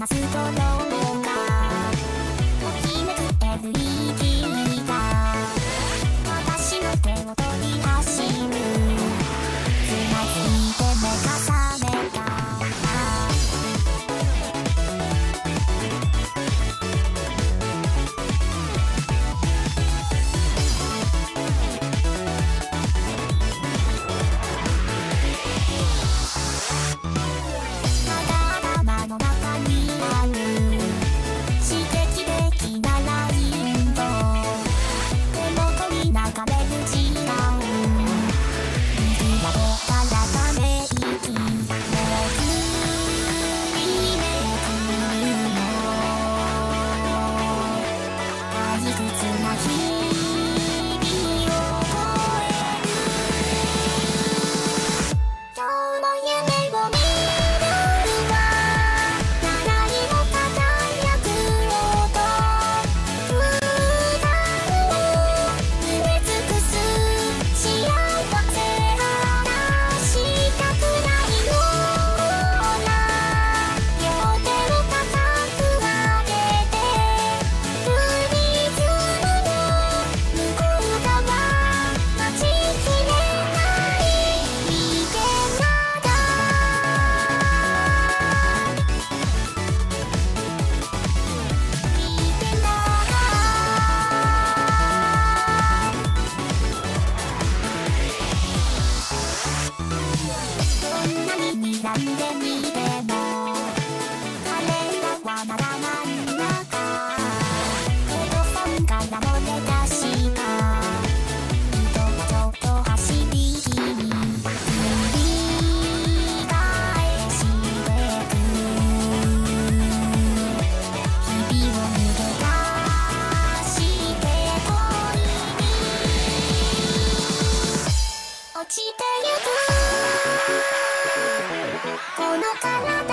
なストロー。to どんなに睨んでみても彼らはまだ真ん中けどファンからも出たした人がちょっと走り気に繰り返してく日々を逃げ出して恋に落ちてゆくこの体